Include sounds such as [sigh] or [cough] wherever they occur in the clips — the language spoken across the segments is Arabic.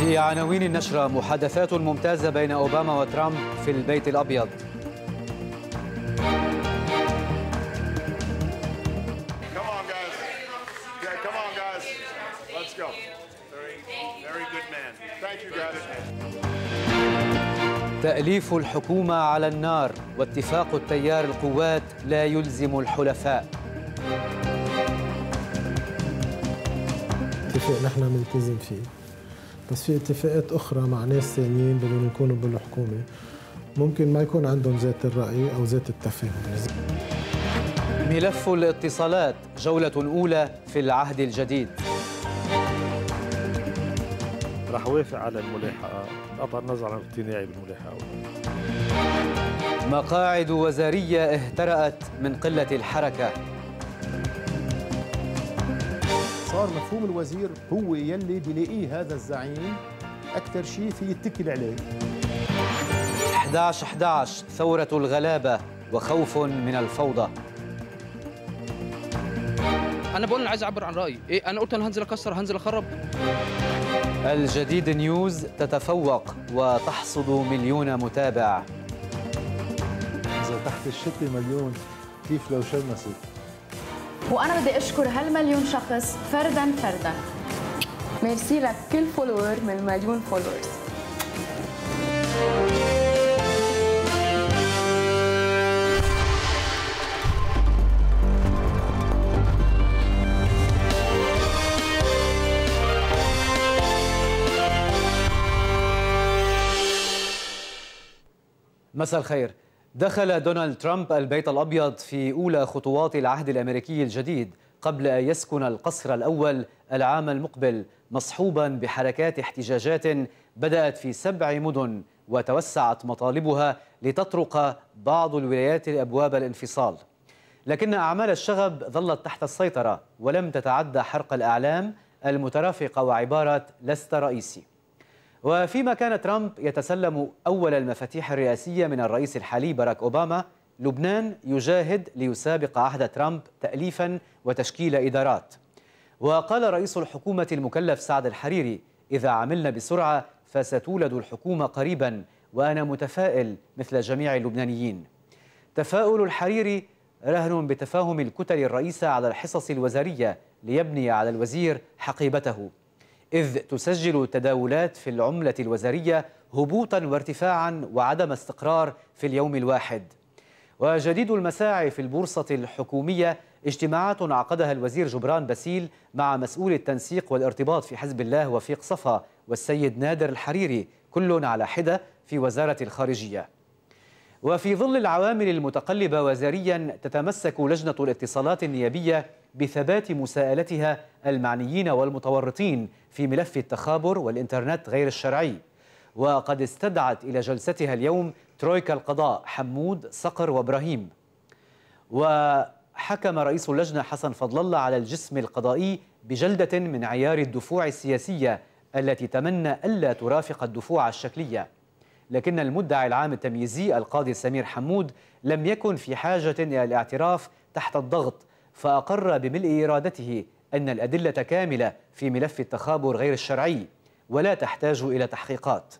في عناوين النشرة محادثات ممتازة بين أوباما وترامب في البيت الأبيض. تأليف الحكومة على النار واتفاق التيار القوات لا يلزم الحلفاء. اتفاق نحن ملتزم فيه؟ بس في اتفاقات أخرى مع ناس ثانيين بدهم يكونوا بالحكومة. ممكن ما يكون عندهم ذات الرأي أو ذات التفاهم. ملف الاتصالات جولة أولى في العهد الجديد. رح وافق على الملاحقة. بغض النظر عن اقتناعي بالملاحقة. مقاعد وزارية اهترأت من قلة الحركة. صار مفهوم الوزير هو يلي بيلاقيه هذا الزعيم. أكثر شيء في يتكل عليه. 11 11 ثورة الغلابة وخوف من الفوضى. أنا بقول أنا عايز أعبر عن رأيي. إيه أنا قلت أنا هنزل أكسر هنزل أخرب. الجديد نيوز تتفوق وتحصد مليون متابع. إذا تحت الشتي مليون كيف لو شمست وأنا بدي أشكر هالمليون شخص فردا فردا. ميرسي لكل follower من المليون followers مساء الخير. دخل دونالد ترامب البيت الأبيض في أولى خطوات العهد الأمريكي الجديد قبل أن يسكن القصر الأول العام المقبل مصحوبا بحركات احتجاجات بدأت في سبع مدن وتوسعت مطالبها لتطرق بعض الولايات أبواب الانفصال. لكن أعمال الشغب ظلت تحت السيطرة ولم تتعدى حرق الأعلام المترافقة وعبارة لست رئيسي. وفيما كان ترامب يتسلم أول المفاتيح الرئاسية من الرئيس الحالي باراك أوباما لبنان يجاهد ليسابق عهد ترامب تأليفا وتشكيل إدارات. وقال رئيس الحكومة المكلف سعد الحريري إذا عملنا بسرعة فستولد الحكومة قريبا وأنا متفائل مثل جميع اللبنانيين. تفاؤل الحريري رهن بتفاهم الكتل الرئيسة على الحصص الوزارية ليبني على الوزير حقيبته. إذ تسجل التداولات في العملة الوزارية هبوطا وارتفاعا وعدم استقرار في اليوم الواحد. وجديد المساعي في البورصة الحكومية اجتماعات عقدها الوزير جبران باسيل مع مسؤول التنسيق والارتباط في حزب الله وفيق صفا والسيد نادر الحريري كل على حدة في وزارة الخارجية. وفي ظل العوامل المتقلبة وزاريا تتمسك لجنة الاتصالات النيابية بثبات مساءلتها المعنيين والمتورطين في ملف التخابر والإنترنت غير الشرعي. وقد استدعت إلى جلستها اليوم ترويكا القضاء حمود صقر وإبراهيم. وحكم رئيس اللجنة حسن فضل الله على الجسم القضائي بجلدة من عيار الدفوع السياسية التي تمنى ألا ترافق الدفوع الشكلية. لكن المدعي العام التمييزي القاضي سمير حمود لم يكن في حاجة إلى الاعتراف تحت الضغط فأقر بملء إرادته أن الأدلة كاملة في ملف التخابر غير الشرعي ولا تحتاج إلى تحقيقات.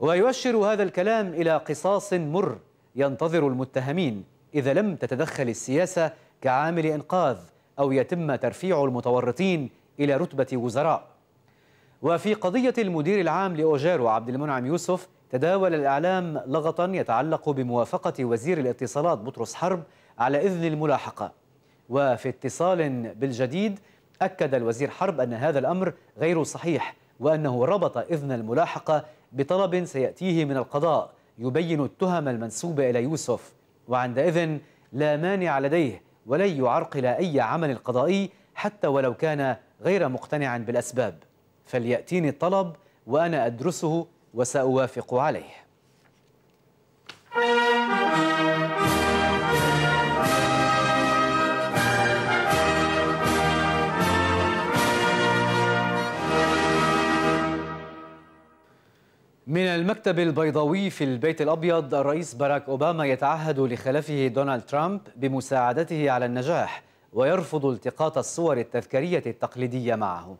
ويؤشر هذا الكلام إلى قصاص مر ينتظر المتهمين إذا لم تتدخل السياسة كعامل إنقاذ أو يتم ترفيع المتورطين إلى رتبة وزراء. وفي قضية المدير العام لأوجيرو عبد المنعم يوسف تداول الإعلام لغطا يتعلق بموافقة وزير الاتصالات بطرس حرب على إذن الملاحقة. وفي اتصال بالجديد أكد الوزير حرب أن هذا الأمر غير صحيح وأنه ربط إذن الملاحقة بطلب سيأتيه من القضاء يبين التهم المنسوبة إلى يوسف. وعندئذ لا مانع لديه ولن يعرقل أي عمل قضائي حتى ولو كان غير مقتنعا بالأسباب. فليأتيني الطلب وأنا أدرسه وسأوافق عليه. من المكتب البيضاوي في البيت الأبيض الرئيس باراك أوباما يتعهد لخلفه دونالد ترامب بمساعدته على النجاح ويرفض التقاط الصور التذكارية التقليدية معه.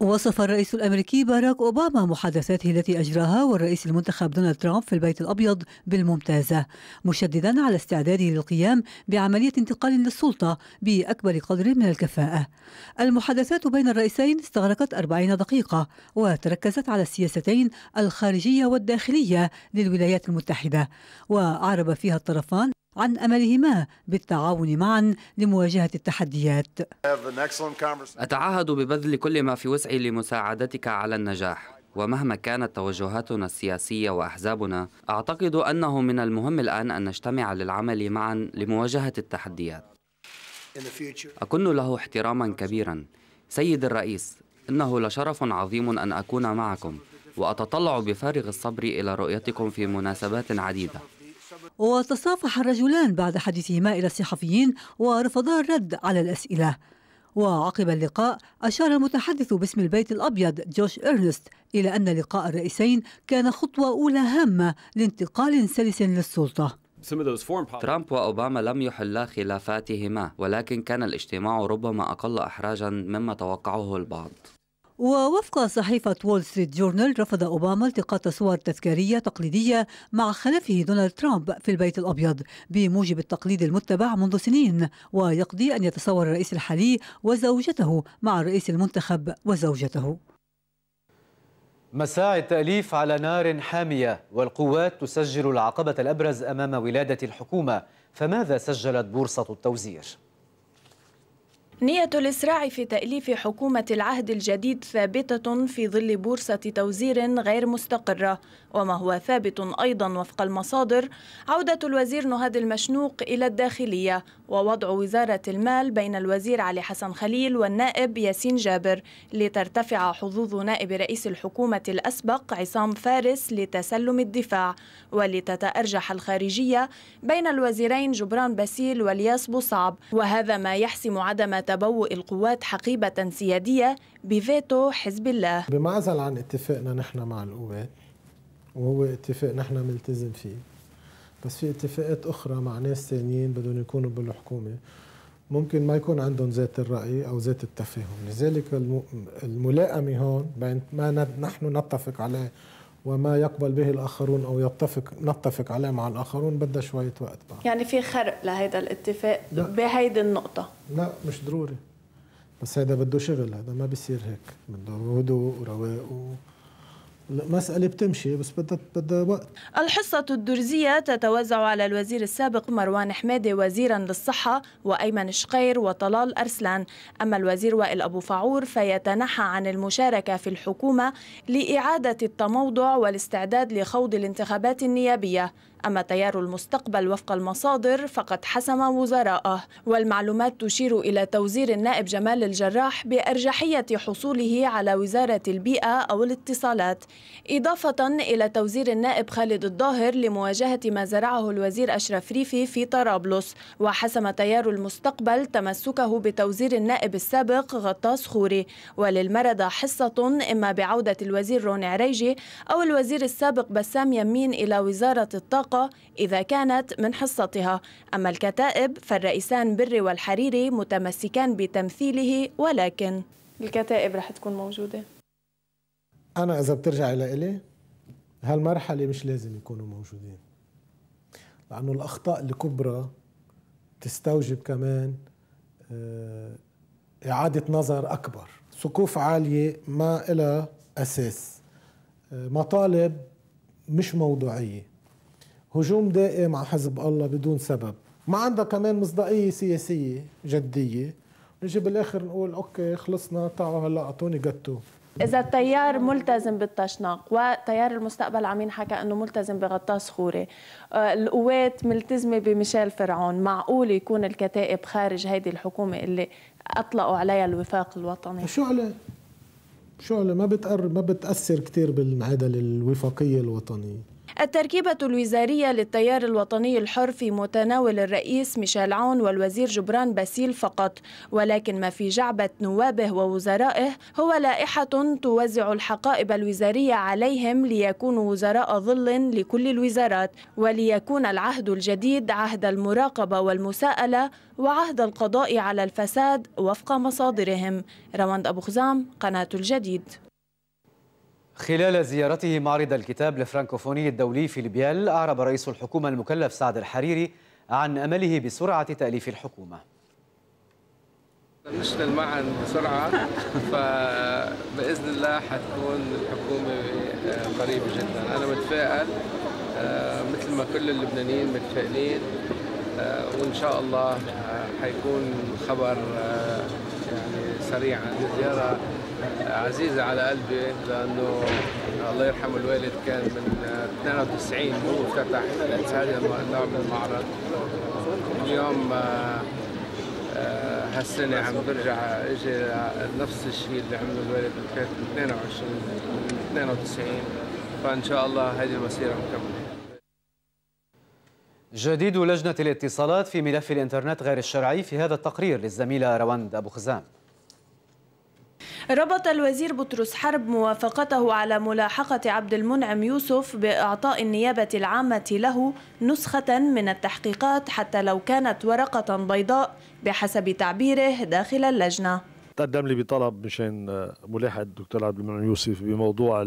وصف الرئيس الأمريكي باراك أوباما محادثاته التي أجراها والرئيس المنتخب دونالد ترامب في البيت الأبيض بالممتازة، مشددا على استعداده للقيام بعملية انتقال للسلطة بأكبر قدر من الكفاءة. المحادثات بين الرئيسين استغرقت 40 دقيقة وتركزت على السياستين الخارجية والداخلية للولايات المتحدة، وأعرب فيها الطرفان عن أملهما بالتعاون معا لمواجهة التحديات. أتعهد ببذل كل ما في وسعي لمساعدتك على النجاح. ومهما كانت توجهاتنا السياسية وأحزابنا أعتقد أنه من المهم الآن أن نجتمع للعمل معا لمواجهة التحديات أكن له احتراما كبيرا سيد الرئيس إنه لشرف عظيم أن أكون معكم وأتطلع بفارغ الصبر إلى رؤيتكم في مناسبات عديدة وتصافح الرجلان بعد حديثهما إلى الصحفيين ورفضا الرد على الأسئلة. وعقب اللقاء أشار المتحدث باسم البيت الأبيض جوش إرنست إلى أن لقاء الرئيسين كان خطوة أولى هامة لانتقال سلس للسلطة. ترامب وأوباما لم يحلا خلافاتهما ولكن كان الاجتماع ربما أقل إحراجا مما توقعه البعض. ووفق صحيفة وول ستريت جورنال رفض أوباما التقاط صور تذكارية تقليدية مع خلفه دونالد ترامب في البيت الأبيض بموجب التقليد المتبع منذ سنين ويقضي أن يتصور الرئيس الحالي وزوجته مع الرئيس المنتخب وزوجته مساعي التأليف على نار حامية والقوات تسجل العقبة الأبرز أمام ولادة الحكومة فماذا سجلت بورصة التوزير؟ نية الإسراع في تأليف حكومة العهد الجديد ثابتة في ظل بورصة توزير غير مستقرة. وما هو ثابت أيضا وفق المصادر عودة الوزير نهاد المشنوق إلى الداخلية. ووضع وزارة المال بين الوزير علي حسن خليل والنائب ياسين جابر لترتفع حظوظ نائب رئيس الحكومة الأسبق عصام فارس لتسلم الدفاع. ولتتأرجح الخارجية بين الوزيرين جبران باسيل والياس بوصعب. وهذا ما يحسم عدم تبوء القوات حقيبة سيادية بفيتو حزب الله. بمعزل عن اتفاقنا نحن مع القوات وهو اتفاق نحن ملتزم فيه. بس في اتفاقات أخرى مع ناس ثانيين بدهم يكونوا بالحكومة ممكن ما يكون عندهم ذات الرأي أو ذات التفاهم. لذلك الملائمة هون بين ما نحن نتفق عليه وما يقبل به الآخرون أو يتفق نتفق عليه مع الآخرون بدها شوية وقت بعد. يعني في خرق لهذا الاتفاق بهيدي النقطة. لا مش ضروري. بس هذا بده شغل هذا ما بيصير هيك. بده هدوء ورواق و... المسألة بتمشي بس بدها بدها وقت. الحصة الدرزية تتوزع على الوزير السابق مروان حمادة وزيرا للصحة وأيمن شقير وطلال أرسلان. أما الوزير وائل أبو فعور فيتنحى عن المشاركة في الحكومة لإعادة التموضع والاستعداد لخوض الانتخابات النيابية. أما تيار المستقبل وفق المصادر فقد حسم وزراءه. والمعلومات تشير إلى توزير النائب جمال الجراح بأرجحية حصوله على وزارة البيئة أو الاتصالات. إضافة إلى توزير النائب خالد الظاهر لمواجهة ما زرعه الوزير أشرف ريفي في طرابلس. وحسم تيار المستقبل تمسكه بتوزير النائب السابق غطاس خوري. وللمردة حصة إما بعودة الوزير روني عريجي أو الوزير السابق بسام يمين إلى وزارة الطاقة إذا كانت من حصتها. أما الكتائب فالرئيسان بري والحريري متمسكان بتمثيله ولكن الكتائب رح تكون موجودة. أنا إذا بترجع إلى إلي هالمرحلة مش لازم يكونوا موجودين لأنه الأخطاء الكبرى تستوجب كمان آه، إعادة نظر أكبر. سقوف عالية ما إلى أساس. آه، مطالب مش موضوعية. هجوم دائم على حزب الله بدون سبب. ما عندها كمان مصداقية سياسية جدية. نجي بالآخر نقول أوكي خلصنا تعالوا هلأ أعطوني جاتو. إذا التيار ملتزم بالتشناق وتيار المستقبل عم ينحكى أنه ملتزم بغطاس خوري آه، القوات ملتزمة بميشيل فرعون. معقول يكون الكتائب خارج هيدي الحكومة اللي أطلقوا عليها الوفاق الوطني؟ شو عليه؟ شو عليه؟ ما بتقرب ما بتأثر كثير بالمعادلة الوفاقية الوطنية. التركيبة الوزارية للتيار الوطني الحر في متناول الرئيس ميشيل عون والوزير جبران باسيل فقط. ولكن ما في جعبة نوابه ووزرائه هو لائحة توزع الحقائب الوزارية عليهم ليكونوا وزراء ظل لكل الوزارات وليكون العهد الجديد عهد المراقبة والمساءلة وعهد القضاء على الفساد وفق مصادرهم. رواند أبو خزام قناة الجديد. خلال زيارته معرض الكتاب الفرانكوفوني الدولي في البيال أعرب رئيس الحكومة المكلف سعد الحريري عن أمله بسرعة تأليف الحكومة. نشتغل معا بسرعة فبإذن الله حتكون الحكومة قريبة جدا. أنا متفائل مثل ما كل اللبنانيين متفائلين وإن شاء الله حيكون خبر يعني سريعا زيارة عزيزة على قلبي لأنه الله يرحم الوالد كان من 92 هو افتتح هذا النوع من المعرض. اليوم هالسنة عم برجع إجي نفس الشيء اللي عمله الوالد كانت 22 92 فإن شاء الله هذه المسيرة مكملة. جديد لجنة الاتصالات في ملف الإنترنت غير الشرعي في هذا التقرير للزميلة روند أبو خزام. ربط الوزير بطرس حرب موافقته على ملاحقة عبد المنعم يوسف بإعطاء النيابة العامة له نسخة من التحقيقات حتى لو كانت ورقة بيضاء بحسب تعبيره داخل اللجنة. تقدم لي بطلب مشان ملاحقة الدكتور عبد المنعم يوسف بموضوع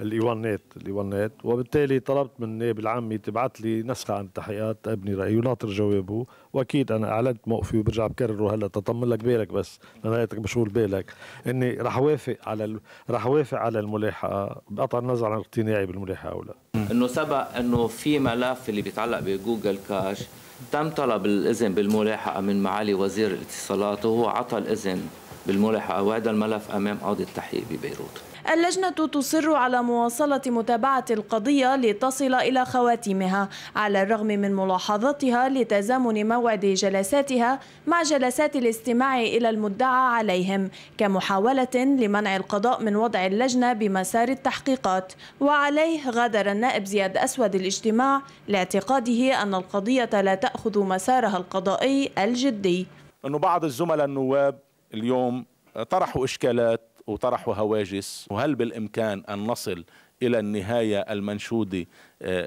الايوانات الايوانات وبالتالي طلبت من النائب العامي تبعت لي نسخة عن التحقيقات أبني رايي وناطر جوابه. وأكيد أنا أعلنت موقفي وبرجع بكرره. هلأ تطمن لك بالك بس لنهايتك مشغول بالك إني رح وافق على ال... رح وافق على الملاحقة. بقطع النظر عن اقتناعي بالملاحقة أو لا. إنه سبق إنه في ملف اللي بيتعلق بجوجل كاش تم طلب الإذن بالملاحقة من معالي وزير الاتصالات وهو عطى الإذن بالملاحقة. وهذا الملف أمام قاضي التحقيق ببيروت. اللجنة تصر على مواصلة متابعة القضية لتصل إلى خواتيمها على الرغم من ملاحظتها لتزامن موعد جلساتها مع جلسات الاستماع إلى المدعى عليهم كمحاولة لمنع القضاء من وضع اللجنة بمسار التحقيقات. وعليه غادر النائب زياد أسود الاجتماع لاعتقاده أن القضية لا تأخذ مسارها القضائي الجدي. أنه بعض الزملاء النواب اليوم طرحوا إشكالات وطرحوا هواجس وهل بالإمكان أن نصل إلى النهاية المنشوده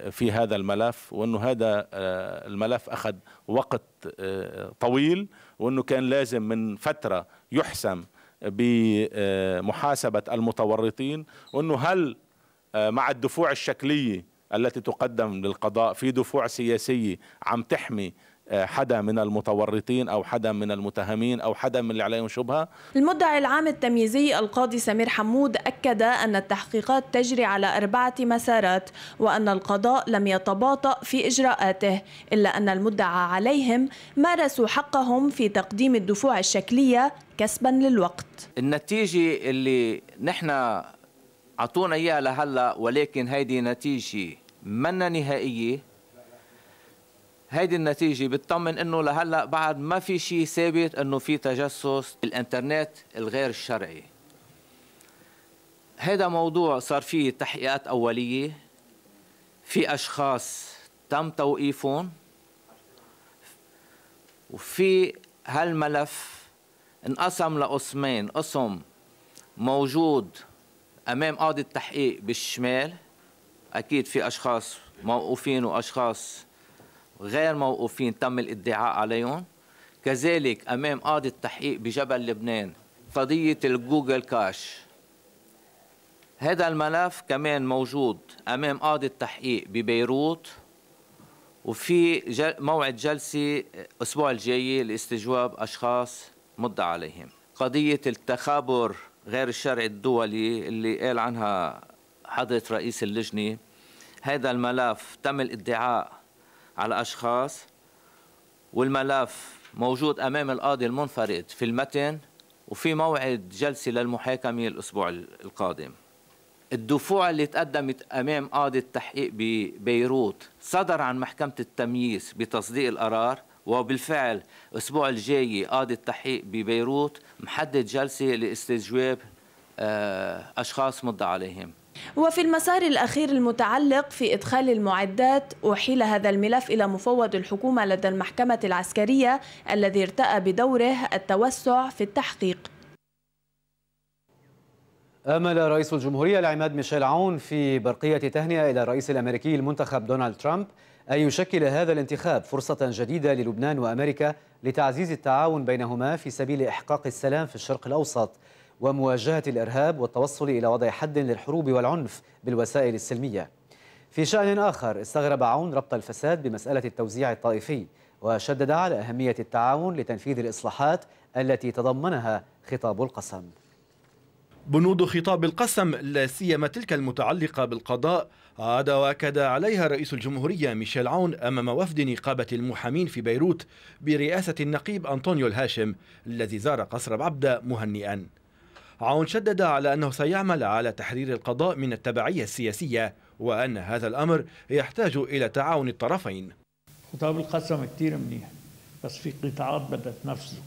في هذا الملف؟ وأنه هذا الملف أخذ وقت طويل وأنه كان لازم من فترة يحسم بمحاسبة المتورطين. وأنه هل مع الدفوع الشكليه التي تقدم للقضاء في دفوع سياسيه عم تحمي حدا من المتورطين أو حدا من المتهمين أو حدا من اللي عليهم شبهة؟ المدعي العام التمييزي القاضي سمير حمود أكد أن التحقيقات تجري على أربعة مسارات وأن القضاء لم يتباطأ في إجراءاته إلا أن المدعى عليهم مارسوا حقهم في تقديم الدفوع الشكلية كسبا للوقت. النتيجة اللي نحن أعطونا إياها لهلا ولكن هيدي نتيجة منا نهائية هيدي النتيجة بتطمن إنه لهلأ بعد ما في شيء ثابت إنه في تجسس الإنترنت الغير الشرعي. هذا موضوع صار فيه تحقيقات أولية. في أشخاص تم توقيفهم. وفي هالملف انقسم لقسمين. قسم موجود أمام قاضي التحقيق بالشمال. أكيد في أشخاص موقوفين وأشخاص غير موقوفين تم الادعاء عليهم. كذلك أمام قاضي التحقيق بجبل لبنان قضية الجوجل كاش. هذا الملف كمان موجود أمام قاضي التحقيق ببيروت. وفي جل موعد جلسة الأسبوع الجاي لاستجواب أشخاص مدعى عليهم. قضية التخابر غير الشرعي الدولي اللي قال عنها حضرة رئيس اللجنة. هذا الملف تم الادعاء على أشخاص والملف موجود أمام القاضي المنفرد في المتن وفي موعد جلسة للمحاكمة الأسبوع القادم. الدفوع اللي تقدمت أمام قاضي التحقيق ببيروت صدر عن محكمة التمييز بتصديق القرار وبالفعل الأسبوع الجاي قاضي التحقيق ببيروت محدد جلسة لاستجواب أشخاص مدعى عليهم. وفي المسار الأخير المتعلق في إدخال المعدات أحيل هذا الملف إلى مفوض الحكومة لدى المحكمة العسكرية الذي ارتأى بدوره التوسع في التحقيق. آمل رئيس الجمهورية العماد ميشيل عون في برقية تهنئة إلى الرئيس الأمريكي المنتخب دونالد ترامب أن يشكل هذا الانتخاب فرصة جديدة للبنان وأمريكا لتعزيز التعاون بينهما في سبيل إحقاق السلام في الشرق الأوسط. ومواجهة الإرهاب والتوصل إلى وضع حد للحروب والعنف بالوسائل السلمية. في شأن آخر استغرب عون ربط الفساد بمسألة التوزيع الطائفي وشدد على أهمية التعاون لتنفيذ الإصلاحات التي تضمنها خطاب القسم. بنود خطاب القسم لا سيما تلك المتعلقة بالقضاء عاد وأكد عليها رئيس الجمهورية ميشيل عون أمام وفد نقابة المحامين في بيروت برئاسة النقيب أنطونيو الهاشم الذي زار قصر بعبدة مهنئا. عون شدد على أنه سيعمل على تحرير القضاء من التبعية السياسية وأن هذا الأمر يحتاج إلى تعاون الطرفين. خطاب القسم كتير منيح بس في قطاعات بدها تنفذه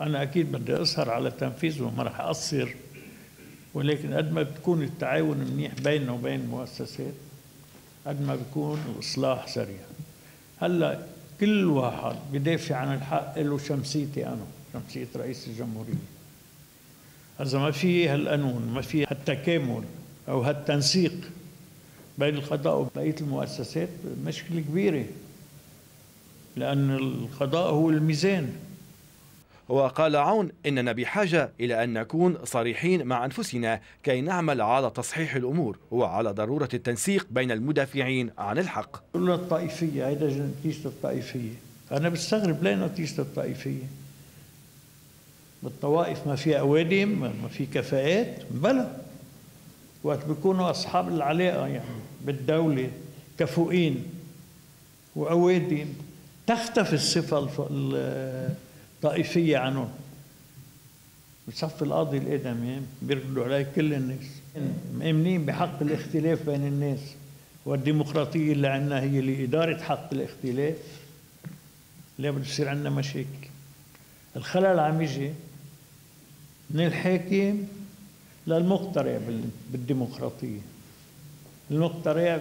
أنا أكيد بدي أسهر على تنفيذه ما رح أقصر ولكن قد ما بتكون التعاون منيح بيننا وبين المؤسسات قد ما بيكون الإصلاح سريع. هلأ كل واحد بدافع عن الحق له شمسيتي أنا شمسية رئيس الجمهورية. إذا ما في هالقانون ما في هالتكامل أو هالتنسيق بين القضاء وبقية المؤسسات مشكلة كبيرة لأن القضاء هو الميزان. وقال عون إننا بحاجة إلى أن نكون صريحين مع أنفسنا كي نعمل على تصحيح الأمور وعلى ضرورة التنسيق بين المدافعين عن الحق. قلنا الطائفية هيدا نتيجة الطائفية. أنا بستغرب ليه نتيجة الطائفية؟ بالطوائف ما في أوادم ما في كفاءات بلى. وقت بيكونوا أصحاب العلاقة يعني بالدولة كفؤين وأوادم تختفي الصفة الطائفية عنهم. بصف القاضي الآدمي بيردوا عليه كل الناس. مؤمنين بحق الاختلاف بين الناس والديمقراطية اللي عندنا هي لإدارة حق الاختلاف. لا بده يصير عندنا مشاكل. الخلل عم يجي. من الحاكم للمقترع بالديمقراطية. المقترع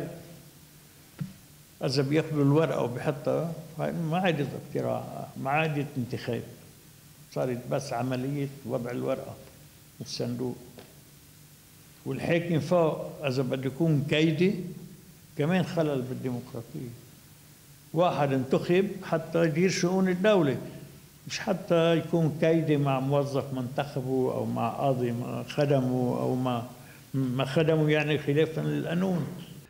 إذا بياخذوا الورقة وبيحطها ما عادت اقتراع ما عادت انتخاب صارت بس عملية وضع الورقة والصندوق. والحاكم فوق إذا بده يكون كيدي كمان خلل بالديمقراطية. واحد انتخب حتى يدير شؤون الدولة. مش حتى يكون كيدي مع موظف منتخبه أو مع قاضي ما خدمه أو ما ما خدمه يعني خلافا للقانون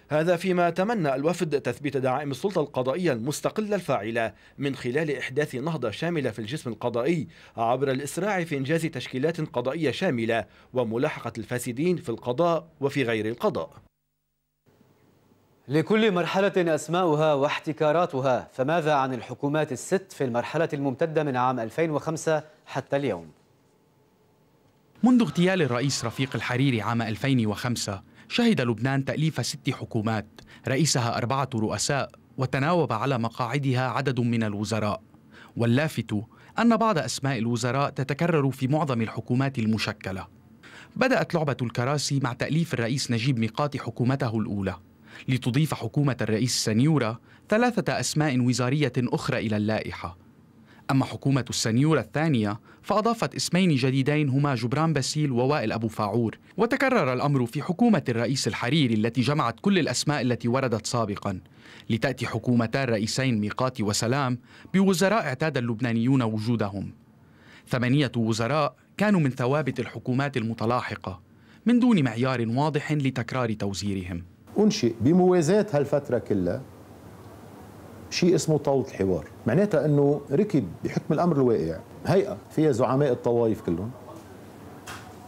هذا فيما تمنى الوفد تثبيت دعائم السلطة القضائية المستقلة الفاعلة من خلال إحداث نهضة شاملة في الجسم القضائي عبر الإسراع في إنجاز تشكيلات قضائية شاملة وملاحقة الفاسدين في القضاء وفي غير القضاء. لكل مرحلة أسماؤها واحتكاراتها فماذا عن الحكومات الست في المرحلة الممتدة من عام 2005 حتى اليوم؟ منذ اغتيال الرئيس رفيق الحريري عام 2005 شهد لبنان تأليف ست حكومات رئيسها أربعة رؤساء وتناوب على مقاعدها عدد من الوزراء. واللافت أن بعض أسماء الوزراء تتكرر في معظم الحكومات المشكلة. بدأت لعبة الكراسي مع تأليف الرئيس نجيب ميقات حكومته الأولى. لتضيف حكومة الرئيس سنيورة ثلاثة أسماء وزارية أخرى إلى اللائحة. أما حكومة السنيورة الثانية فأضافت اسمين جديدين هما جبران باسيل ووائل أبو فاعور. وتكرر الأمر في حكومة الرئيس الحريري التي جمعت كل الأسماء التي وردت سابقا. لتأتي حكومتا الرئيسين ميقات وسلام بوزراء اعتاد اللبنانيون وجودهم. ثمانية وزراء كانوا من ثوابت الحكومات المتلاحقة من دون معيار واضح لتكرار توزيرهم. أنشئ بموازاة هالفترة كلها شيء اسمه طاولة الحوار معناتها أنه ركب بحكم الأمر الواقع. هيئة فيها زعماء الطوائف كلهم.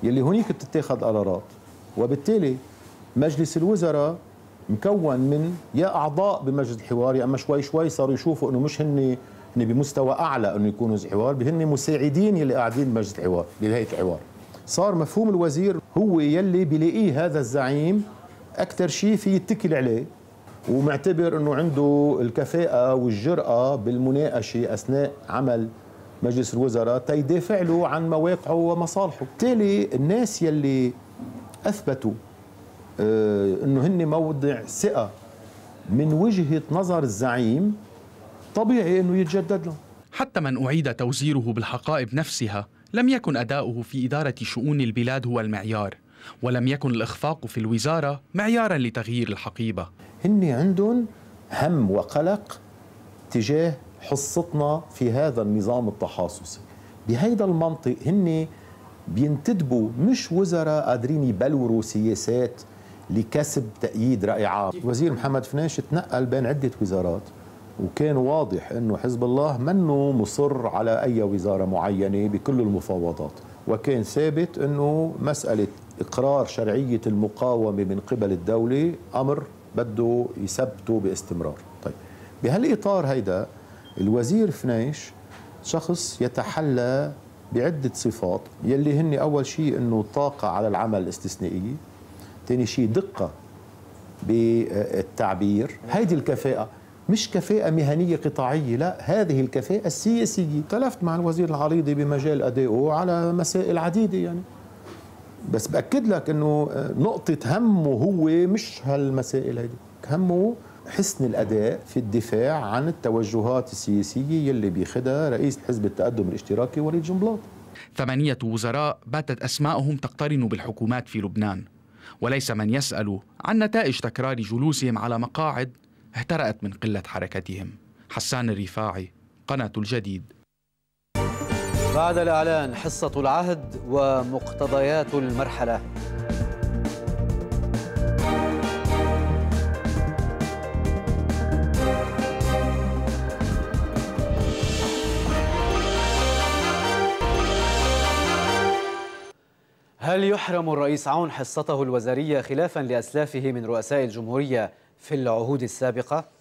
يلي هنيك بتتاخذ قرارات. وبالتالي مجلس الوزراء مكون من يا أعضاء بمجلس الحوار يا أما شوي شوي صاروا يشوفوا إنه مش هن بمستوى أعلى إنه يكونوا حوار هن مساعدين يلي قاعدين بمجلس الحوار بهيئه الحوار. صار مفهوم الوزير هو يلي بيلاقيه هذا الزعيم أكثر شيء في يتكل عليه ومعتبر إنه عنده الكفاءة والجرأة بالمناقشة أثناء عمل مجلس الوزراء تيدافع له عن مواقعه ومصالحه. بالتالي الناس يلي أثبتوا آه، إنه هن موضع ثقة من وجهة نظر الزعيم طبيعي إنه يتجدد له حتى من أعيد توزيره بالحقائب نفسها لم يكن أداؤه في إدارة شؤون البلاد هو المعيار ولم يكن الإخفاق في الوزارة معيارا لتغيير الحقيبة. هن عندهم هم وقلق تجاه حصتنا في هذا النظام التحاصصي بهيدا المنطق هن بينتدبوا مش وزراء قادرين يبلوروا سياسات لكسب تأييد رأي عام. وزير محمد فناش تنقل بين عدة وزارات وكان واضح إنه حزب الله منه مصر على أي وزارة معينة بكل المفاوضات. وكان ثابت إنه مسألة إقرار شرعية المقاومة من قبل الدولة أمر بده يثبته باستمرار. طيب بهالإطار هيدا الوزير فنيش شخص يتحلى بعدة صفات يلي هن أول شيء أنه طاقة على العمل الاستثنائية ثاني شيء دقة بالتعبير. هيدي الكفاءة مش كفاءة مهنية قطاعية لا هذه الكفاءة السياسية. تلفت مع الوزير العريضي بمجال أدائه على مسائل عديدة يعني. بس بأكد لك أنه نقطة همه هو مش هالمسائل هيدي. همه حسن الأداء في الدفاع عن التوجهات السياسية يلي بيخدها رئيس حزب التقدم الاشتراكي وليد جنبلاط ثمانية وزراء باتت أسماءهم تقترن بالحكومات في لبنان وليس من يسأل عن نتائج تكرار جلوسهم على مقاعد اهترأت من قلة حركتهم. حسان الرفاعي قناة الجديد. بعد الإعلان حصة العهد ومقتضيات المرحلة هل يحرم الرئيس عون حصته الوزارية خلافا لأسلافه من رؤساء الجمهورية في العهود السابقة؟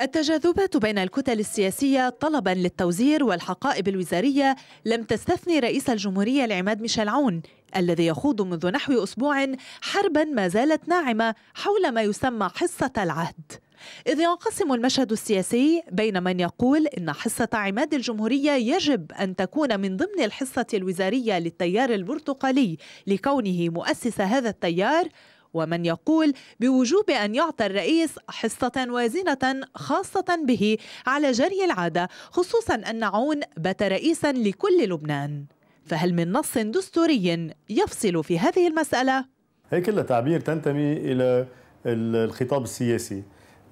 التجاذبات بين الكتل السياسية طلبا للتوزير والحقائب الوزارية لم تستثني رئيس الجمهورية العماد ميشيل عون الذي يخوض منذ نحو أسبوع حربا ما زالت ناعمة حول ما يسمى حصة العهد. إذ ينقسم المشهد السياسي بين من يقول إن حصة عماد الجمهورية يجب أن تكون من ضمن الحصة الوزارية للتيار البرتقالي لكونه مؤسس هذا التيار ومن يقول بوجوب أن يعطى الرئيس حصة وازنة خاصة به على جري العادة خصوصا أن عون بات رئيسا لكل لبنان. فهل من نص دستوري يفصل في هذه المسألة؟ هي كلها تعبير تنتمي إلى الخطاب السياسي.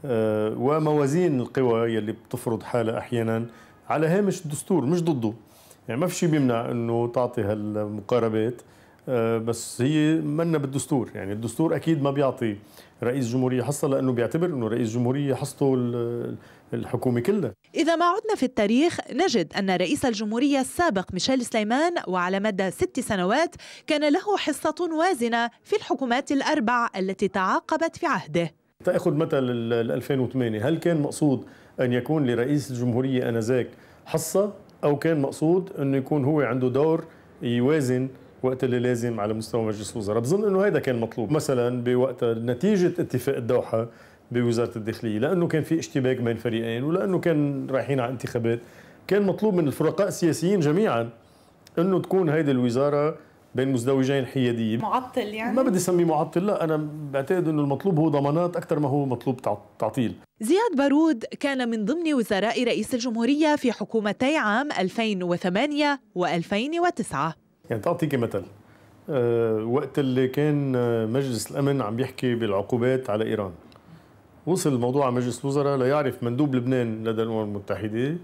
وموازين القوى يلي بتفرض حالها أحيانا على هامش الدستور مش ضده. يعني ما في شيء بيمنع أنه تعطي هالمقاربات. بس هي منا بالدستور. يعني الدستور أكيد ما بيعطي رئيس جمهورية حصة لأنه بيعتبر إنه رئيس جمهورية حصته الحكومة كلها. إذا ما عدنا في التاريخ نجد أن رئيس الجمهورية السابق ميشيل سليمان وعلى مدى ست سنوات كان له حصة وازنة في الحكومات الأربع التي تعاقبت في عهده. تأخذ مثل 2008 هل كان مقصود أن يكون لرئيس الجمهورية آنذاك حصة أو كان مقصود انه يكون هو عنده دور يوازن وقت اللي لازم على مستوى مجلس الوزراء. بظن إنه هذا كان مطلوب مثلا بوقت نتيجة اتفاق الدوحة بوزارة الداخلية لأنه كان في اشتباك بين فريقين ولأنه كان رايحين على انتخابات. كان مطلوب من الفرقاء السياسيين جميعا إنه تكون هيدي الوزارة بين مزدوجين حياديه معطل يعني؟ ما بدي أسميه معطل لا أنا بعتقد إنه المطلوب هو ضمانات أكثر ما هو مطلوب تعطيل. زياد بارود كان من ضمن وزراء رئيس الجمهورية في حكومتي عام 2008 و2009 يعني تعطيكي مثل. أه وقت اللي كان مجلس الأمن عم بيحكي بالعقوبات على إيران. وصل الموضوع على مجلس الوزراء ليعرف مندوب لبنان لدى الأمم المتحدة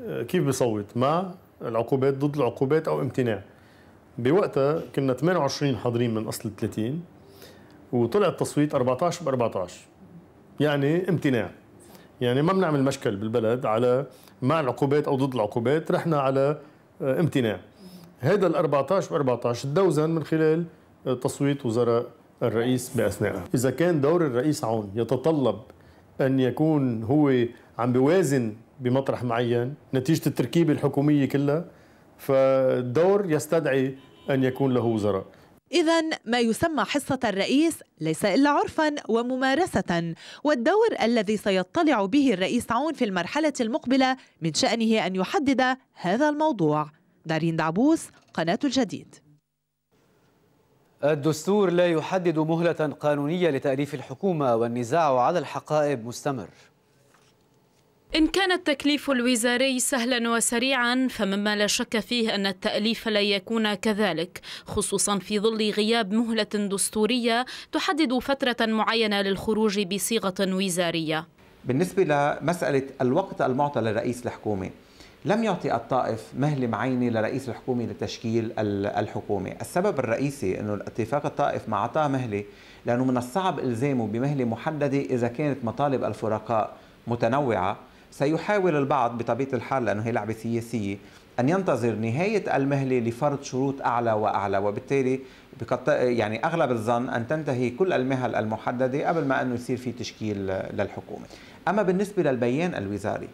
أه كيف بيصوت مع العقوبات ضد العقوبات أو امتناع. بوقتها كنا 28 حاضرين من أصل 30 وطلع التصويت 14 ب 14 يعني امتناع. يعني ما بنعمل مشكل بالبلد على مع العقوبات أو ضد العقوبات رحنا على امتناع. هذا ال 14 و 14 تدوزن من خلال تصويت وزراء الرئيس باثناءها، إذا كان دور الرئيس عون يتطلب أن يكون هو عم بيوازن بمطرح معين نتيجة التركيبة الحكومية كلها فالدور يستدعي أن يكون له وزراء. إذا ما يسمى حصة الرئيس ليس إلا عرفا وممارسة والدور الذي سيطلع به الرئيس عون في المرحلة المقبلة من شأنه أن يحدد هذا الموضوع. دارين دعبوس قناة الجديد. الدستور لا يحدد مهلة قانونية لتأليف الحكومة والنزاع على الحقائب مستمر. إن كان التكليف الوزاري سهلا وسريعا فمما لا شك فيه أن التأليف لا يكون كذلك خصوصا في ظل غياب مهلة دستورية تحدد فترة معينة للخروج بصيغة وزارية. بالنسبة لمسألة الوقت المعطى لرئيس الحكومة لم يعطي الطائف مهلة معينة لرئيس الحكومة لتشكيل الحكومة. السبب الرئيسي أنه اتفاق الطائف ما أعطاه مهلة لأنه من الصعب إلزامه بمهلة محددة إذا كانت مطالب الفرقاء متنوعة. سيحاول البعض بطبيعة الحال لأنه هي لعبة سياسية أن ينتظر نهاية المهلة لفرض شروط أعلى وأعلى وبالتالي يعني أغلب الظن أن تنتهي كل المهل المحددة قبل ما أنه يصير في تشكيل للحكومة. أما بالنسبة للبيان الوزاري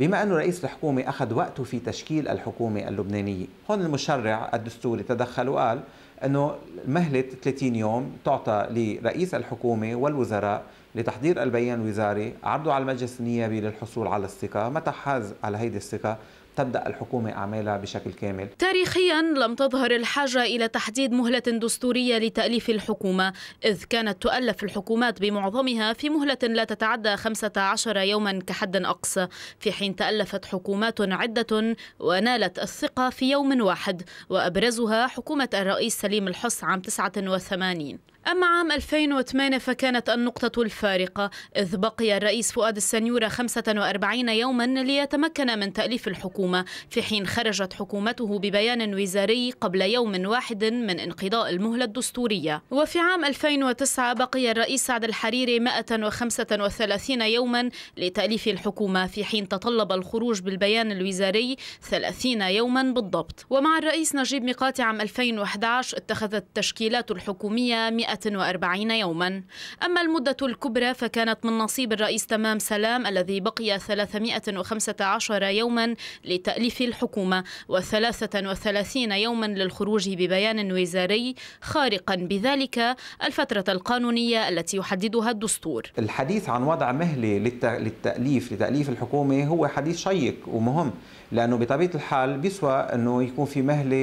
بما أن رئيس الحكومة أخذ وقته في تشكيل الحكومة اللبنانية هون المشرع الدستوري تدخل وقال أنه مهلة 30 يوم تعطى لرئيس الحكومة والوزراء لتحضير البيان الوزاري عرضه على المجلس النيابي للحصول على الثقة. متى حاز على هيدي الثقة؟ تبدأ الحكومة أعمالها بشكل كامل. تاريخيا لم تظهر الحاجة إلى تحديد مهلة دستورية لتأليف الحكومة، إذ كانت تؤلف الحكومات بمعظمها في مهلة لا تتعدى 15 يوما كحد أقصى، في حين تألفت حكومات عدة ونالت الثقة في يوم واحد، وأبرزها حكومة الرئيس سليم الحص عام 89. أما عام 2008 فكانت النقطة الفارقة إذ بقي الرئيس فؤاد السنيورة 45 يوما ليتمكن من تأليف الحكومة. في حين خرجت حكومته ببيان وزاري قبل يوم واحد من انقضاء المهلة الدستورية. وفي عام 2009 بقي الرئيس سعد الحريري 135 يوما لتأليف الحكومة في حين تطلب الخروج بالبيان الوزاري 30 يوما بالضبط. ومع الرئيس نجيب ميقاتي عام 2011 اتخذت التشكيلات الحكومية 100 140 يوما. أما المدة الكبرى فكانت من نصيب الرئيس تمام سلام الذي بقي 315 يوما لتأليف الحكومة و33 يوما للخروج ببيان وزاري خارقا بذلك الفترة القانونية التي يحددها الدستور. الحديث عن وضع مهلة للتأليف لتأليف الحكومة هو حديث شيق ومهم لأنه بطبيعة الحال بيسوى أنه يكون في مهلة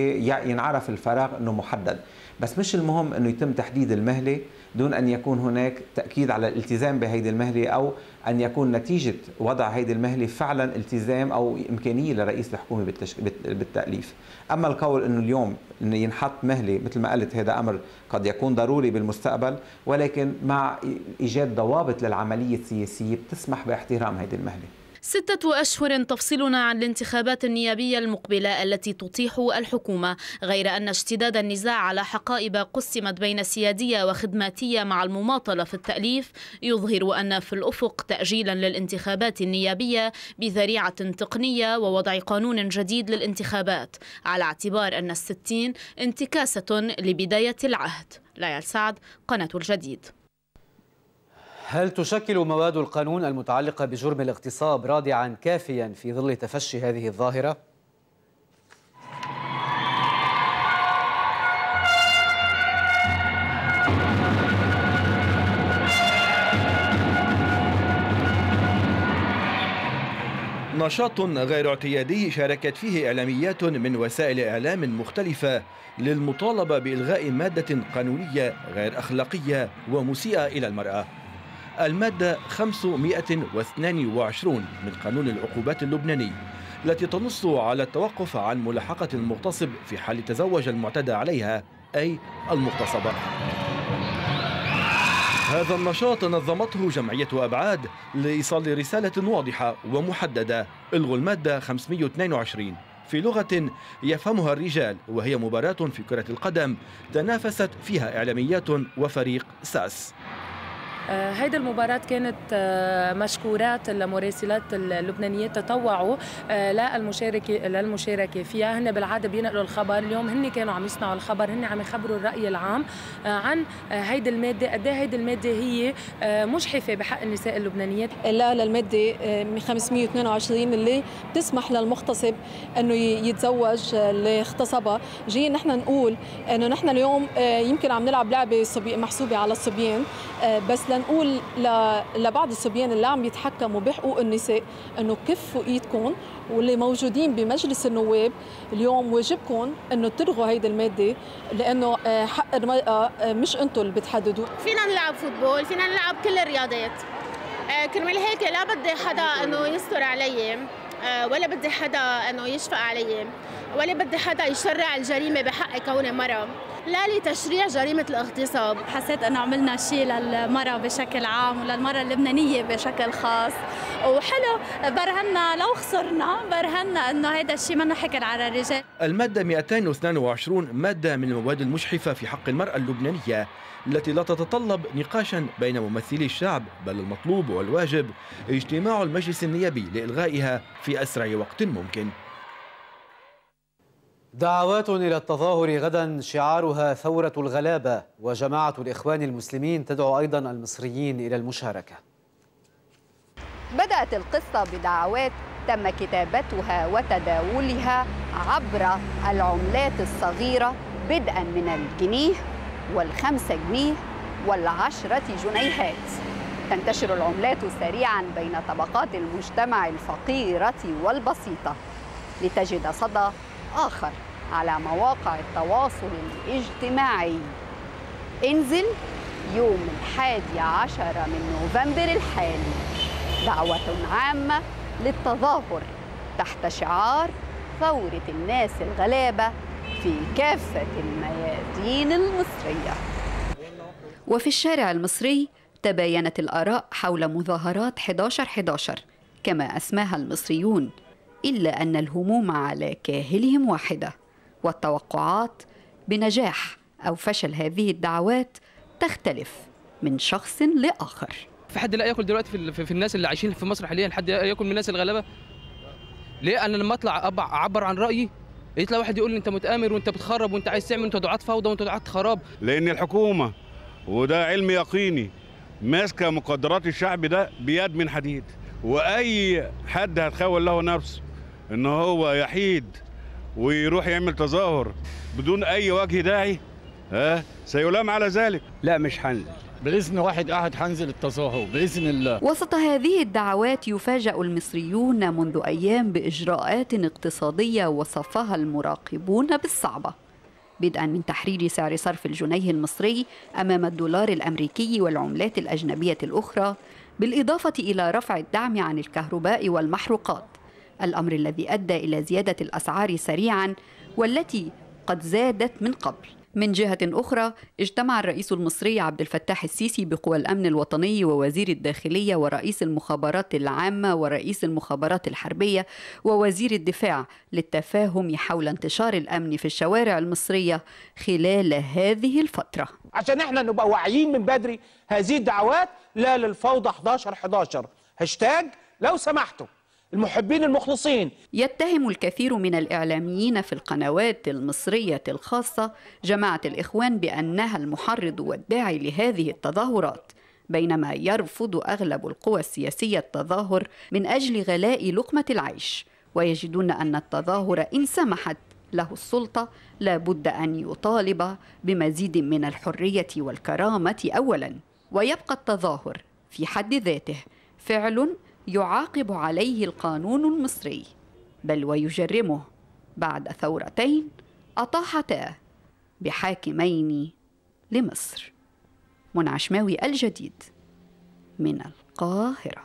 ينعرف الفراغ أنه محدد. بس مش المهم إنه يتم تحديد المهلة دون أن يكون هناك تأكيد على الالتزام بهيدي المهلة أو أن يكون نتيجة وضع هيدي المهلة فعلا التزام أو إمكانية لرئيس الحكومة بالتشك... بالتأليف. أما القول إنه اليوم إنه ينحط مهلة مثل ما قلت هذا أمر قد يكون ضروري بالمستقبل ولكن مع إيجاد ضوابط للعملية السياسية بتسمح باحترام هيدي المهلة. ستة أشهر تفصلنا عن الانتخابات النيابية المقبلة التي تطيح الحكومة غير أن اشتداد النزاع على حقائب قسمت بين سيادية وخدماتية مع المماطلة في التأليف يظهر أن في الأفق تأجيلا للانتخابات النيابية بذريعة تقنية ووضع قانون جديد للانتخابات على اعتبار أن الستين انتكاسة لبداية العهد. ليال سعد قناة الجديد. هل تشكل مواد القانون المتعلقة بجرم الاغتصاب رادعا كافيا في ظل تفشي هذه الظاهرة؟ نشاط غير اعتيادي شاركت فيه إعلاميات من وسائل إعلام مختلفة للمطالبة بإلغاء مادة قانونية غير أخلاقية ومسيئة إلى المرأة المادة 522 من قانون العقوبات اللبناني التي تنص على التوقف عن ملاحقة المغتصب في حال تزوج المعتدى عليها أي المغتصبة هذا النشاط نظمته جمعية أبعاد لإيصال رسالة واضحة ومحددة. إلغوا المادة 522 في لغة يفهمها الرجال وهي مباراة في كرة القدم تنافست فيها إعلاميات وفريق ساس. آه، هيدي المباراة كانت آه، مشكورات المراسلات اللبنانيات تطوعوا آه، للمشاركة للمشاركة فيها. هن بالعادة بينقلوا الخبر. اليوم هن كانوا عم يصنعوا الخبر. هن عم يخبروا الرأي العام عن هيدي المادة. قد هيدي المادة هي مجحفة بحق النساء اللبنانيات لا للمادة 522 اللي بتسمح للمغتصب إنه يتزوج اللي اغتصبها. جايين نحن نقول إنه نحن اليوم يمكن عم نلعب لعبة محسوبة على الصبيان. بس لنقول لبعض الصبيان اللي عم يتحكموا بحقوق النساء إنه كفوا إيدكم واللي موجودين بمجلس النواب اليوم واجبكم إنه تلغوا هيدي المادة لأنه حق المراه مش أنتم اللي بتحددوا. فينا نلعب فوتبول فينا نلعب كل الرياضات. كرمال هيك لا بدي حدا إنه يستر علي. ولا بدي حدا إنه يشفق علي ولا بدي حدا يشرع الجريمة بحق كوني مرأة لا لتشريع جريمة الاغتصاب. حسيت إنه عملنا شيء للمرأة بشكل عام وللمرأة اللبنانية بشكل خاص. وحلو برهنا لو خسرنا برهنا إنه هذا الشيء منه حكر على الرجال. المادة 222 مادة من المواد المجحفة في حق المرأة اللبنانية. التي لا تتطلب نقاشا بين ممثلي الشعب بل المطلوب والواجب اجتماع المجلس النيابي لإلغائها في أسرع وقت ممكن. دعوات إلى التظاهر غدا شعارها ثورة الغلابة وجماعة الإخوان المسلمين تدعو أيضا المصريين إلى المشاركة. بدأت القصة بدعوات تم كتابتها وتداولها عبر العملات الصغيرة بدءا من الجنيه. والخمسة جنيه والعشرة جنيهات. تنتشر العملات سريعا بين طبقات المجتمع الفقيرة والبسيطة لتجد صدى آخر على مواقع التواصل الاجتماعي. انزل يوم الحادي عشر من نوفمبر الحالي. دعوة عامة للتظاهر تحت شعار ثورة الناس الغلابة في كافة الميادين المصرية. وفي الشارع المصري تباينت الآراء حول مظاهرات 11-11 كما أسماها المصريون إلا أن الهموم على كاهلهم واحدة والتوقعات بنجاح أو فشل هذه الدعوات تختلف من شخص لآخر. في حد لا يأكل دلوقتي في, في, الناس اللي عايشين في مصر حاليا حد يأكل من الناس الغلابة؟ ليه؟ أنا لما اطلع اعبر عن رأيي يطلع واحد يقول لي انت متآمر وانت بتخرب وانت عايز تعمل انت دعاة فوضى وانت دعاة خراب. لأن الحكومة وده علم يقيني ماسكة مقدرات الشعب ده بيد من حديد. وأي حد هتخول له نفسه إن هو يحيد ويروح يعمل تظاهر بدون أي وجه داعي ها؟ سيلام على ذلك. لا مش هنزل. بإذن واحد قاعد هنزل التظاهر بإذن الله وسط هذه الدعوات يفاجأ المصريون منذ أيام بإجراءات اقتصادية وصفها المراقبون بالصعبة. بدءا من تحرير سعر صرف الجنيه المصري أمام الدولار الأمريكي والعملات الأجنبية الأخرى بالإضافة إلى رفع الدعم عن الكهرباء والمحروقات. الأمر الذي أدى إلى زيادة الأسعار سريعا والتي قد زادت من قبل. من جهة أخرى اجتمع الرئيس المصري عبد الفتاح السيسي بقوى الأمن الوطني ووزير الداخلية ورئيس المخابرات العامة ورئيس المخابرات الحربية ووزير الدفاع للتفاهم حول انتشار الأمن في الشوارع المصرية خلال هذه الفترة. عشان إحنا نبقى واعيين من بدري هذه الدعوات لا للفوضى 11 11 هاشتاج لو سمحتوا المحبين المخلصين. يتهم الكثير من الإعلاميين في القنوات المصرية الخاصة جماعة الإخوان بأنها المحرض والداعي لهذه التظاهرات بينما يرفض أغلب القوى السياسية التظاهر من أجل غلاء لقمة العيش ويجدون أن التظاهر إن سمحت له السلطة لابد أن يطالب بمزيد من الحرية والكرامة أولا ويبقى التظاهر في حد ذاته فعل يعاقب عليه القانون المصري بل ويجرمه بعد ثورتين أطاحتا بحاكمين لمصر. منى عشماوي الجديد من القاهرة.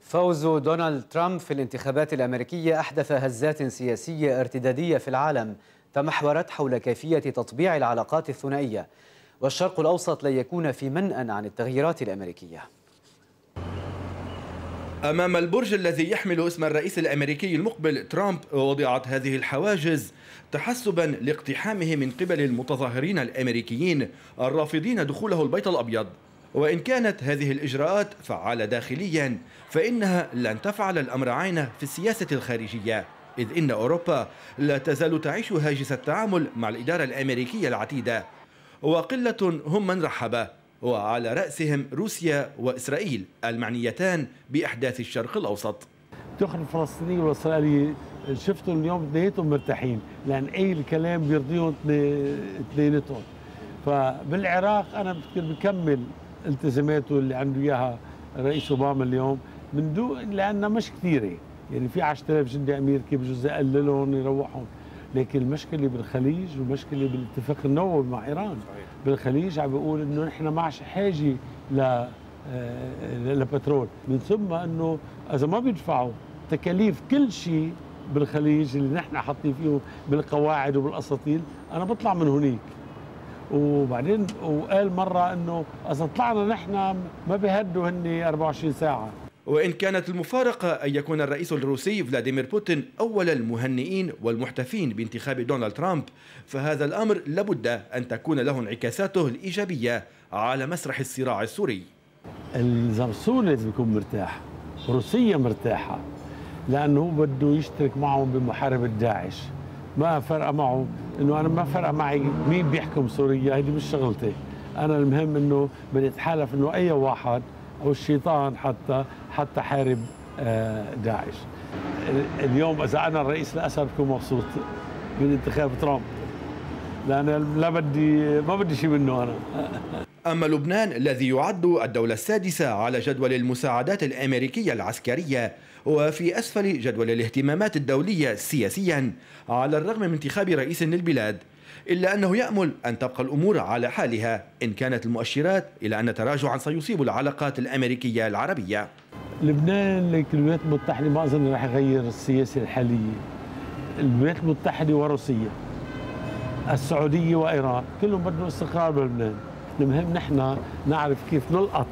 فوز دونالد ترامب في الانتخابات الأمريكية أحدث هزات سياسية ارتدادية في العالم تمحورت حول كيفية تطبيع العلاقات الثنائية. والشرق الأوسط لن يكون في منأى عن التغييرات الأمريكية. أمام البرج الذي يحمل اسم الرئيس الأمريكي المقبل ترامب وضعت هذه الحواجز تحسبا لاقتحامه من قبل المتظاهرين الأمريكيين الرافضين دخوله البيت الأبيض. وإن كانت هذه الإجراءات فعالة داخليا فإنها لن تفعل الأمر عينه في السياسة الخارجية. إذ إن أوروبا لا تزال تعيش هاجس التعامل مع الإدارة الأمريكية العتيدة. وقلة هم من رحب. وعلى رأسهم روسيا وإسرائيل المعنيتان بإحداث الشرق الأوسط. الدخل الفلسطيني والإسرائيلي شفتوا اليوم اثنيناتهم مرتاحين لأن أي الكلام بيرضيهم اثنيناتهم. فبالعراق بفكر بكمل التزاماته اللي عنده إياها رئيس أوباما اليوم من دون لأنها مش كثيرة. يعني في 10000 جندي أمريكي بجوز يقللهم يروحهم. لكن المشكلة بالخليج والمشكلة بالاتفاق النووي مع إيران. بالخليج عم بيقول إنه نحن ما حاجة ل آه، لبترول. من ثم إنه إذا ما بيدفعوا تكاليف كل شيء بالخليج اللي نحن حاطين فيه بالقواعد وبالأساطيل أنا بطلع من هنيك. وبعدين وقال مرة إنه إذا طلعنا نحن ما بيهدوا هن 24 ساعة. وإن كانت المفارقة أن يكون الرئيس الروسي فلاديمير بوتين أول المهنئين والمحتفين بانتخاب دونالد ترامب فهذا الأمر لابد أن تكون له انعكاساته الإيجابية على مسرح الصراع السوري. الزرسون لازم يكون مرتاح روسيا مرتاحة لأنه هو بده يشترك معهم بمحاربة داعش. ما فرق معه إنه أنا ما فرق معي مين بيحكم سوريا هيدي مش شغلتي. أنا المهم إنه بدي أتحالف إنه أي واحد أو الشيطان حتى حتى حارب آه، داعش. اليوم إذا أنا الرئيس الاسد بكون مبسوط من انتخاب ترامب. لأن لا بدي ما بدي شيء منه أنا. [laughs] أما لبنان الذي يعد الدولة السادسة على جدول المساعدات الأمريكية العسكرية وفي أسفل جدول الاهتمامات الدولية سياسيا على الرغم من انتخاب رئيس للبلاد إلا أنه يأمل أن تبقى الأمور على حالها إن كانت المؤشرات إلى أن تراجعا سيصيب العلاقات الأمريكية العربية. لبنان الولايات المتحدة ما أظن رح يغير السياسة الحالية. الولايات المتحدة وروسيا السعودية وإيران كلهم بدهم استقرار بلبنان. المهم نحن نعرف كيف نلقط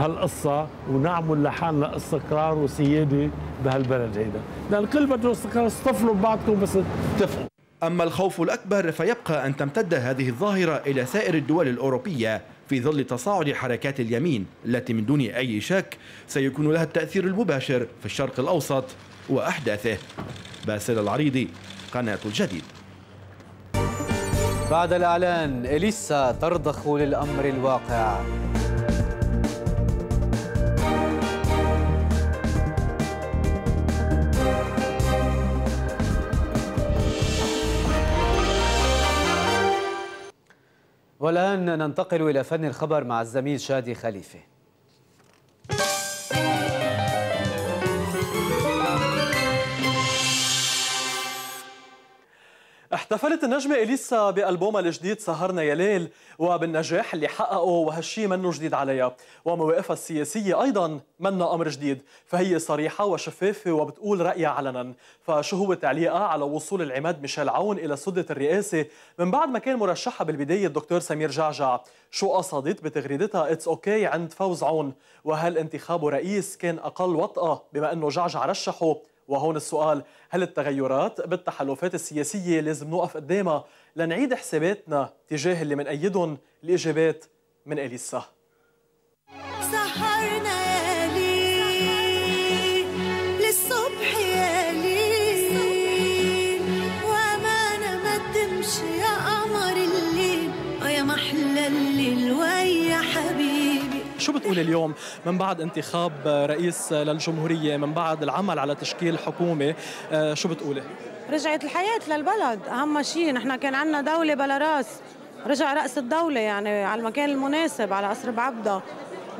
هالقصة ونعمل لحالنا استقرار وسيادة بهالبلد هيدا. لأن الكل بده استقرار اصطفلوا ببعضكم بس اتفقوا أما الخوف الأكبر فيبقى أن تمتد هذه الظاهرة إلى سائر الدول الأوروبية في ظل تصاعد حركات اليمين التي من دون أي شك سيكون لها التأثير المباشر في الشرق الأوسط وأحداثه. باسل العريضي قناة الجديد. بعد الإعلان إليسا ترضخ للأمر الواقع. والآن ننتقل إلى فن الخبر مع الزميل شادي خليفة. احتفلت النجمة إليسا بألبومها الجديد سهرنا يا ليل وبالنجاح اللي حققه وهالشي منه جديد عليها. ومواقفها السياسية أيضا منا أمر جديد فهي صريحة وشفافة وبتقول رأيها علنا. فشو هو تعليقها على وصول العماد ميشيل عون إلى سدة الرئاسة؟ من بعد ما كان مرشحها بالبداية الدكتور سمير جعجع. شو قصدت بتغريدتها؟ it's okay عند فوز عون. وهل انتخابه رئيس كان أقل وطأة بما أنه جعجع رشحه؟ وهون السؤال هل التغيرات بالتحالفات السياسية لازم نوقف قدامها لنعيد حساباتنا تجاه اللي منأيدهم الإجابات من سهرنا شو بتقول اليوم من بعد انتخاب رئيس للجمهورية من بعد العمل على تشكيل حكومة آه، شو بتقولي؟ رجعت الحياة للبلد أهم شيء نحن كان عندنا دولة بلا رأس رجع رأس الدولة يعني على المكان المناسب على قصر بعبدة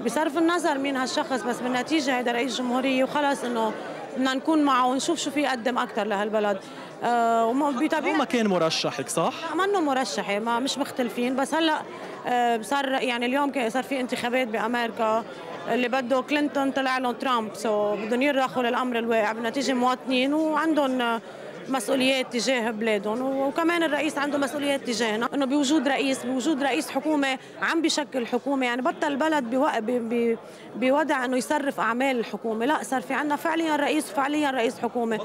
بصرف النظر مين هالشخص بس بالنتيجة هيدا رئيس جمهورية وخلص إنه بدنا نكون معه ونشوف شو في يقدم أكثر لهالبلد. آه وبطبيعة ما كان مرشحك صح؟ منه مرشحي ما مش مختلفين. بس هلأ آه صار يعني اليوم صار في انتخابات بأمريكا. اللي بده كلينتون طلع لهم ترامب. so بدهم يرخوا للأمر الواقع بالنتيجه مواطنين وعندهم مسؤوليات تجاه بلادهم. وكمان الرئيس عنده مسؤوليات تجاهنا إنه بوجود رئيس بوجود رئيس حكومة عم بيشكل حكومة. يعني بطل البلد بوضع إنه يصرف أعمال الحكومة. لا صار في عندنا فعليا رئيس وفعليا رئيس حكومة.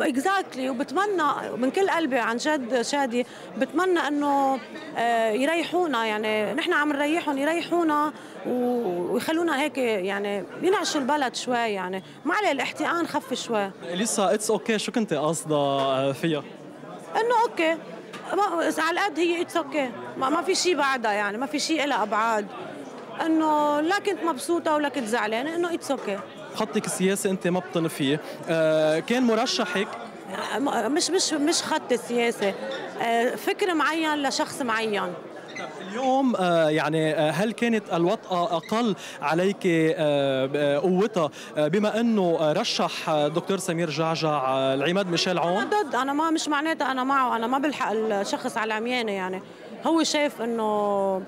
exactly وبتمنى من كل قلبي عن جد شادي بتمنى إنه آه، يريحونا. يعني نحن عم نريحهم يريحونا ويخلونا هيك يعني ينعشوا البلد شوي. يعني ما عليه الاحتقان خف شوي. لسه it's okay شو كنت قاصده آه، فيها؟ إنه okay. على قد هي it's okay ما, ما في شيء بعدها يعني ما في شيء لها أبعاد. إنه لا كنت مبسوطة ولا كنت زعلانة إنه it's okay خطك السياسي أنت ما بتنفيه آه كان مرشحك؟ مش مش مش خط السياسي آه، فكر معين لشخص معين. اليوم آه، يعني آه، هل كانت الوطأة أقل عليك آه، قوتها؟ بما أنه رشح دكتور سمير جعجع العماد ميشيل عون؟ أنا ضد أنا ما مش معناتها أنا معه أنا ما بلحق الشخص على عميانة يعني. هو شايف أنه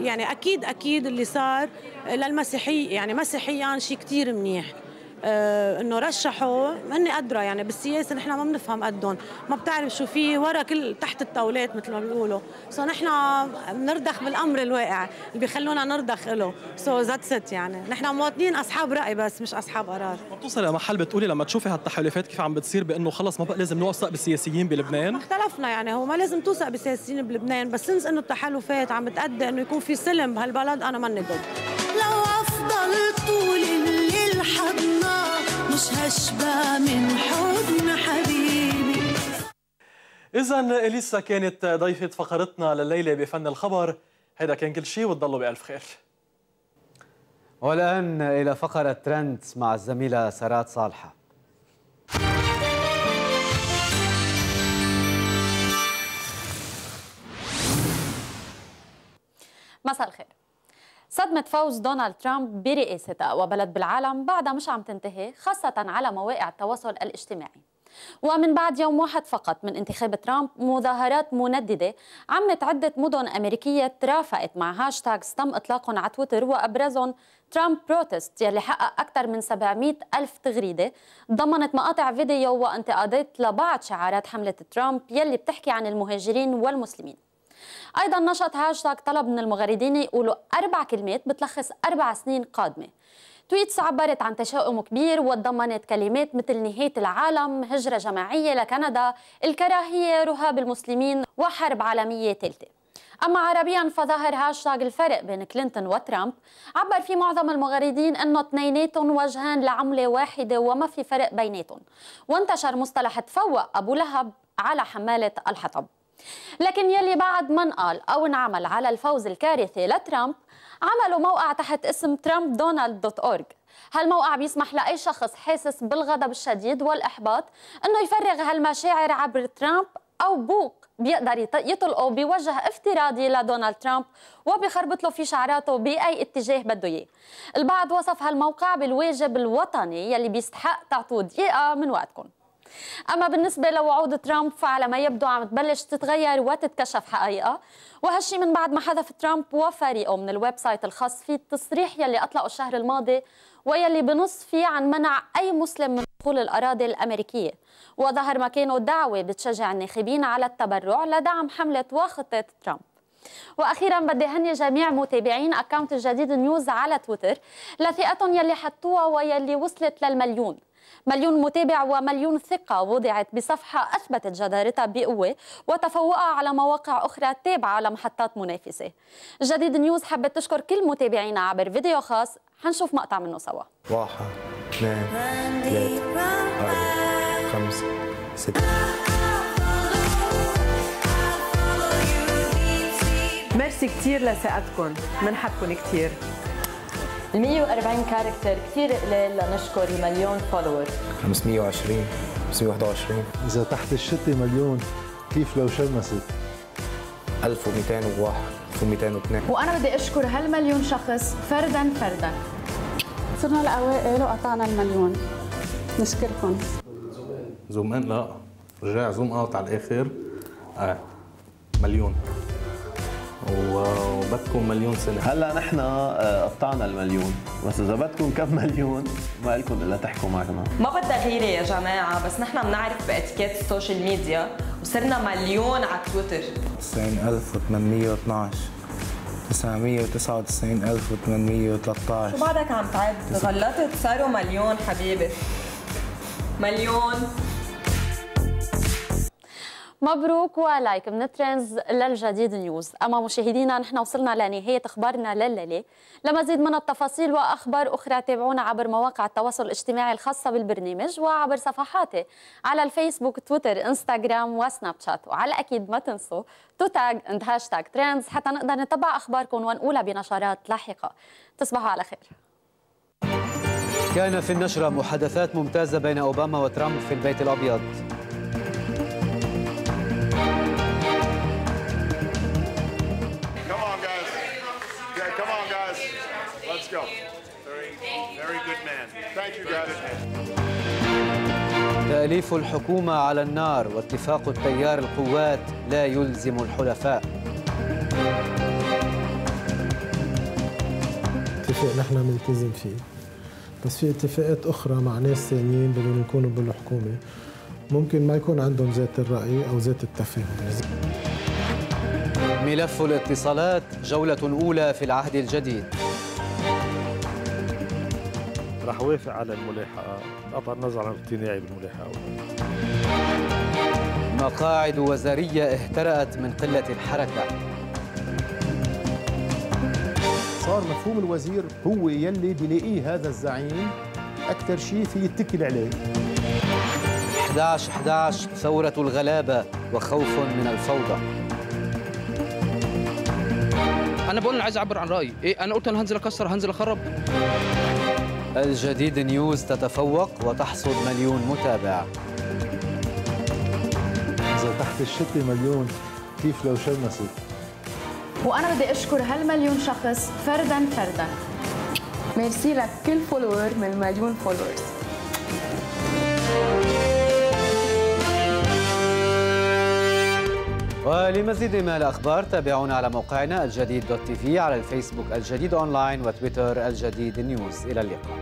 يعني أكيد أكيد اللي صار للمسيحية يعني مسيحيا شيء كتير منيح. إنه رشحوا ماني ادرى يعني بالسياسة نحن ما بنفهم قدهم ما بتعرف شو في ورا كل تحت الطاولات مثل ما بيقولوا. so نحن بنرضخ بالأمر الواقع اللي بيخلونا نرضخ له so that's it يعني. نحن مواطنين أصحاب رأي بس مش أصحاب قرار. ما بتوصل لمحل بتقولي لما تشوفي هالتحالفات كيف عم بتصير بإنه خلص ما بقى لازم نوثق بالسياسيين بلبنان؟ ما اختلفنا يعني. هو ما لازم توثق بالسياسيين بلبنان بس since إنه التحالفات عم بتأدي إنه يكون في سلم بهالبلد أنا ماني ضد. لو أفضل طول الليل حضنا مش هشبع من حضن حبيبي. إذا إليسا كانت ضيفة فقرتنا لليلة بفن الخبر. هذا كان كل شيء وتضلوا بألف خير. والآن إلى فقرة ترند مع الزميلة سرات صالحة. مساء الخير. صدمة فوز دونالد ترامب برئاسة أقوى بلد بالعالم بعدها مش عم تنتهي خاصة على مواقع التواصل الاجتماعي. ومن بعد يوم واحد فقط من انتخاب ترامب مظاهرات منددة عمت عدة مدن أمريكية ترافقت مع هاشتاغ تم إطلاقهم على تويتر وأبرزهم Trump protest يلي حقق أكثر من 700 ألف تغريدة. ضمنت مقاطع فيديو وانتقادات لبعض شعارات حملة ترامب يلي بتحكي عن المهاجرين والمسلمين. أيضا نشط هاشتاج طلب من المغردين يقولوا أربع كلمات بتلخص أربع سنين قادمة. tweets عبرت عن تشاؤم كبير وتضمنت كلمات مثل نهاية العالم هجرة جماعية لكندا الكراهية رهاب المسلمين وحرب عالمية ثالثة. أما عربيا فظهر هاشتاج الفرق بين كلينتون وترامب. عبر فيه معظم المغردين أنه اثنيناتهم وجهان لعملة واحدة وما في فرق بيناتهم. وانتشر مصطلح تفوق أبو لهب على حمالة الحطب. لكن يلي بعد ما انقال أو انعمل على الفوز الكارثي لترامب عملوا موقع تحت اسم ترامب دونالد dot org هالموقع بيسمح لأي شخص حاسس بالغضب الشديد والإحباط أنه يفرغ هالمشاعر عبر ترامب أو بوق بيقدر يطلقه بوجه افتراضي لدونالد ترامب وبيخربط له في شعراته بأي اتجاه بده إياه. البعض وصف هالموقع بالواجب الوطني يلي بيستحق تعطوه دقيقة من وقتكم. أما بالنسبة لوعود ترامب فعلى ما يبدو عم تبلش تتغير وتتكشف حقائقها. وهالشي من بعد ما حذف ترامب وفريقه من ال website الخاص فيه التصريح يلي أطلقه الشهر الماضي ويلي بنص فيه عن منع أي مسلم من دخول الأراضي الأمريكية. وظهر مكانه دعوة بتشجع الناخبين على التبرع لدعم حملة وخطة ترامب. وأخيرا بدي هني جميع متابعين account الجديد نيوز على تويتر لثقتهم يلي حطوها ويلي وصلت للمليون. مليون متابع ومليون ثقة وضعت بصفحة أثبتت جدارتها بقوة وتفوقها على مواقع أخرى تابعة لمحطات منافسة. جديد نيوز حبت تشكر كل متابعينا عبر فيديو خاص. حنشوف مقطع منه سوا. واحد اثنين ثلاثة أربعة خمسة ستة. ميرسي كثير لثقتكم بنحبكم كثير ال 140 character كثير قليل لنشكر المليون follower. 520 521 إذا تحت الشتي مليون كيف لو شمست؟ 1201 1202 وأنا بدي أشكر هالمليون شخص فردا فردا. صرنا الأوائل وقطعنا المليون. نشكركم. zoom in لا. رجع zoom out على الآخر. آه مليون. وبدكم مليون سنة. هلا نحن قطعنا المليون. بس إذا بدكم كم مليون ما لكم إلا تحكوا معنا. ما بدها غيرة يا جماعة بس نحن بنعرف بإتيكيت ال social media وصرنا مليون على تويتر 90812 999813 شو بعدك عم تعد؟ غلطت صاروا مليون حبيبي. مليون. مبروك و like من Trends للجديد News. أما مشاهدينا نحن وصلنا لنهاية أخبارنا لليلة. لمزيد من التفاصيل وأخبار أخرى تابعونا عبر مواقع التواصل الاجتماعي الخاصة بالبرنامج وعبر صفحاتي على الفيسبوك تويتر إنستغرام وسناب شات. وعلى أكيد ما تنسوا to tag and hashtag Trends حتى نقدر نتبع أخباركم ونقولها بنشرات لاحقة. تصبحوا على خير. كان في النشرة محادثات ممتازة بين أوباما وترامب في البيت الأبيض. تأليف الحكومة على النار واتفاق التيار القوات لا يلزم الحلفاء. اتفاق نحن ملتزم فيه. بس في اتفاقات أخرى مع ناس ثانيين بدهم يكونوا بالحكومة. ممكن ما يكون عندهم ذات الرأي أو ذات التفاهم. ملف الاتصالات جولة أولى في العهد الجديد. رح وافق على الملاحقة بغض النظر عن اقتناعي بالملاحقة مقاعد وزارية اهترأت من قلة الحركة. صار مفهوم الوزير هو يلي بيلاقيه هذا الزعيم أكثر شيء في يتكل عليه 11 11 ثورة الغلابة وخوف من الفوضى. أنا بقول أنا عايز أعبر عن رأيي. إيه أنا قلت أنا هنزل أكسر هنزل أخرب. الجديد News تتفوق وتحصد مليون متابع. إذا تحت الشتي مليون كيف لو شمست وأنا بدي أشكر هالمليون شخص فردا فردا. ميرسي لكل follower من المليون followers ولمزيد من الأخبار تابعونا على موقعنا الجديد dot TV على الفيسبوك الجديد أونلاين وتويتر الجديد News. إلى اللقاء.